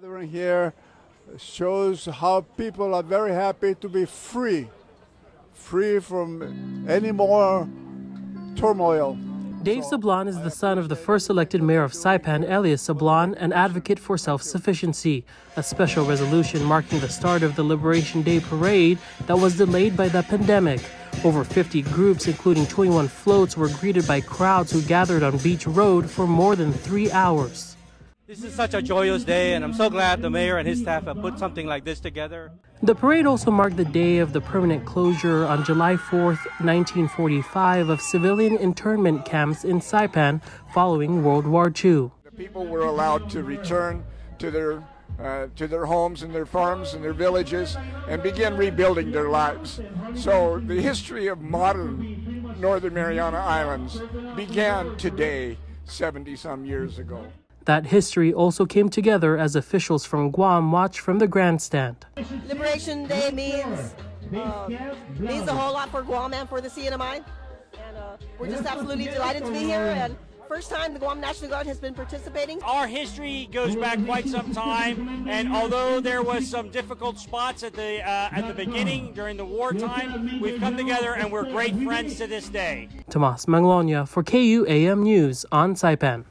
Gathering here shows how people are very happy to be free, free from any more turmoil. Dave Sablan is the son of the first elected mayor of Saipan, Elias Sablan, an advocate for self sufficiency. A special resolution marking the start of the Liberation Day parade that was delayed by the pandemic. Over 50 groups, including 21 floats, were greeted by crowds who gathered on Beach Road for more than three hours. This is such a joyous day, and I'm so glad the mayor and his staff have put something like this together. The parade also marked the day of the permanent closure on July 4, 1945, of civilian internment camps in Saipan following World War II. The people were allowed to return to their uh, to their homes and their farms and their villages and begin rebuilding their lives. So the history of modern Northern Mariana Islands began today, 70 some years ago. That history also came together as officials from Guam watched from the grandstand. Liberation Day means uh, means a whole lot for Guam and for the CNMI, and uh, we're just absolutely delighted to be here. And first time the Guam National Guard has been participating. Our history goes back quite some time, and although there was some difficult spots at the uh, at the beginning during the wartime, we've come together and we're great friends to this day. Tomas Manglona for KUAM News on Saipan.